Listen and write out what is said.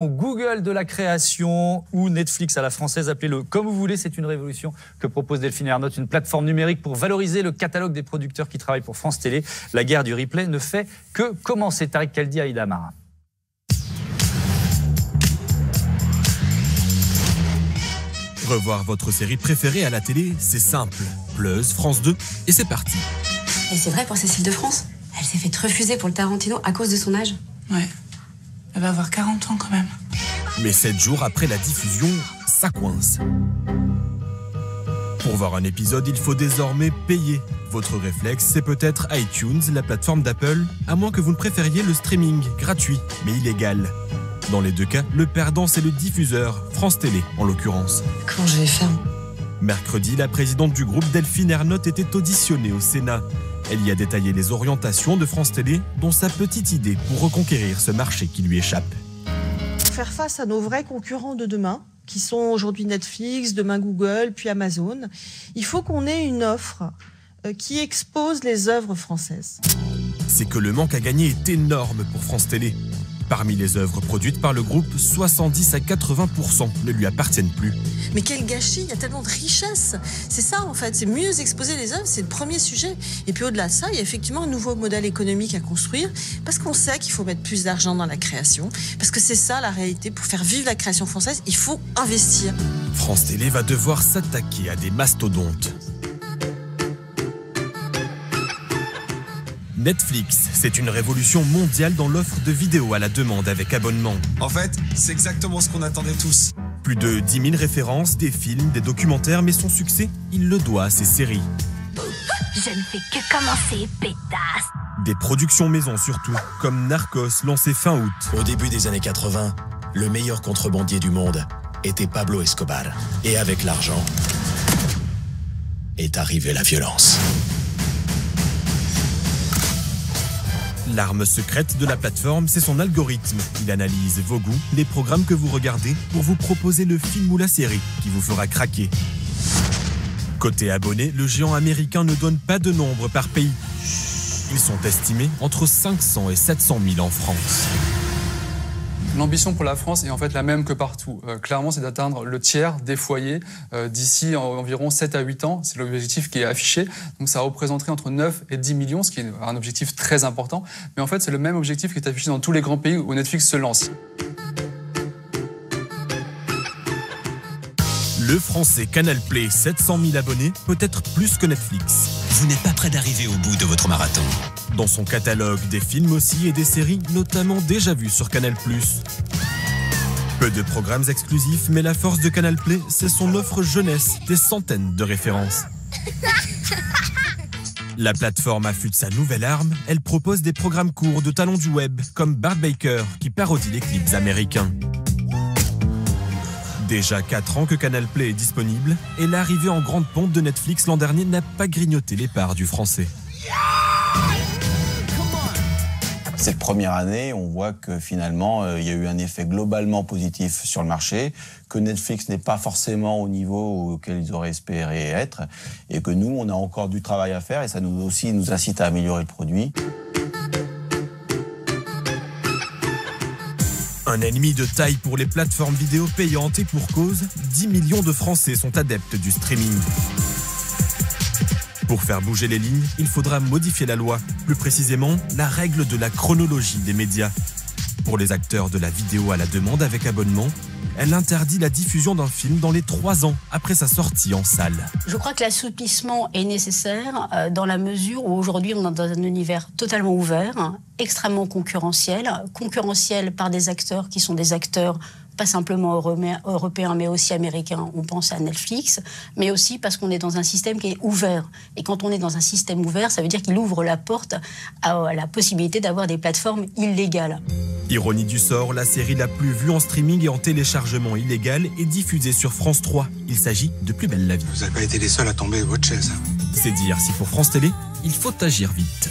Google de la création ou Netflix à la française, appelez-le comme vous voulez, c'est une révolution que propose Delphine Ernotte, une plateforme numérique pour valoriser le catalogue des producteurs qui travaillent pour France Télé. La guerre du replay ne fait que commencer. Tariq Kaldi, Aïda Amara. Revoir votre série préférée à la télé, c'est simple. Plus France 2 et c'est parti. Et c'est vrai pour Cécile de France? Elle s'est fait refuser pour le Tarantino à cause de son âge? Ouais. Elle va avoir 40 ans quand même. Mais 7 jours après la diffusion, ça coince. Pour voir un épisode, il faut désormais payer. Votre réflexe, c'est peut-être iTunes, la plateforme d'Apple, à moins que vous ne préfériez le streaming, gratuit, mais illégal. Dans les deux cas, le perdant, c'est le diffuseur, France Télé en l'occurrence. Comment je vais faire? Mercredi, la présidente du groupe Delphine Ernotte était auditionnée au Sénat. Elle y a détaillé les orientations de France Télé, dont sa petite idée pour reconquérir ce marché qui lui échappe. Faire face à nos vrais concurrents de demain, qui sont aujourd'hui Netflix, demain Google, puis Amazon, il faut qu'on ait une offre euh, qui expose les œuvres françaises. C'est que le manque à gagner est énorme pour France Télé. Parmi les œuvres produites par le groupe, 70 à 80% ne lui appartiennent plus. Mais quel gâchis, il y a tellement de richesses. C'est ça en fait, c'est mieux exposer les œuvres, c'est le premier sujet. Et puis au-delà de ça, il y a effectivement un nouveau modèle économique à construire, parce qu'on sait qu'il faut mettre plus d'argent dans la création, parce que c'est ça la réalité. Pour faire vivre la création française, il faut investir. France Télé va devoir s'attaquer à des mastodontes. Netflix, c'est une révolution mondiale dans l'offre de vidéos à la demande avec abonnement. En fait, c'est exactement ce qu'on attendait tous. Plus de 10 000 références, des films, des documentaires, mais son succès, il le doit à ses séries. Je ne fais que commencer, pétasse. Des productions maison surtout, comme Narcos lancé fin août. Au début des années 80, le meilleur contrebandier du monde était Pablo Escobar. Et avec l'argent est arrivée la violence. L'arme secrète de la plateforme, c'est son algorithme. Il analyse vos goûts, les programmes que vous regardez, pour vous proposer le film ou la série qui vous fera craquer. Côté abonnés, le géant américain ne donne pas de nombre par pays. Ils sont estimés entre 500 et 700 000 en France. L'ambition pour la France est en fait la même que partout. Euh, clairement, c'est d'atteindre le tiers des foyers euh, d'ici environ 7 à 8 ans. C'est l'objectif qui est affiché. Donc ça représenterait entre 9 et 10 millions, ce qui est un objectif très important. Mais en fait, c'est le même objectif qui est affiché dans tous les grands pays où Netflix se lance. Le français Canal Play, 700 000 abonnés, peut-être plus que Netflix. Vous n'êtes pas prêt d'arriver au bout de votre marathon. Dans son catalogue, des films aussi et des séries, notamment déjà vues sur Canal+. Peu de programmes exclusifs, mais la force de Canal Play, c'est son offre jeunesse, des centaines de références. La plateforme affûte sa nouvelle arme, elle propose des programmes courts de talents du web, comme Bart Baker, qui parodie les clips américains. Déjà 4 ans que Canal Play est disponible, et l'arrivée en grande pompe de Netflix l'an dernier n'a pas grignoté les parts du français. Cette première année, on voit que finalement, euh, il y a eu un effet globalement positif sur le marché, que Netflix n'est pas forcément au niveau auquel ils auraient espéré être, et que nous, on a encore du travail à faire, et ça nous aussi nous incite à améliorer le produit. Un ennemi de taille pour les plateformes vidéo payantes et pour cause, 10 millions de Français sont adeptes du streaming. Pour faire bouger les lignes, il faudra modifier la loi, plus précisément la règle de la chronologie des médias. Pour les acteurs de la vidéo à la demande avec abonnement, elle interdit la diffusion d'un film dans les trois ans après sa sortie en salle. Je crois que l'assouplissement est nécessaire euh, dans la mesure où aujourd'hui on est dans un univers totalement ouvert, extrêmement concurrentiel, concurrentiel par des acteurs qui sont des acteurs pas simplement européens, mais aussi américains. On pense à Netflix, mais aussi parce qu'on est dans un système qui est ouvert. Et quand on est dans un système ouvert, ça veut dire qu'il ouvre la porte à la possibilité d'avoir des plateformes illégales. Ironie du sort, la série la plus vue en streaming et en téléchargement illégal est diffusée sur France 3. Il s'agit de Plus belle la vie. Vous n'avez pas été les seuls à tomber de votre chaise. C'est dire si pour France Télé, il faut agir vite.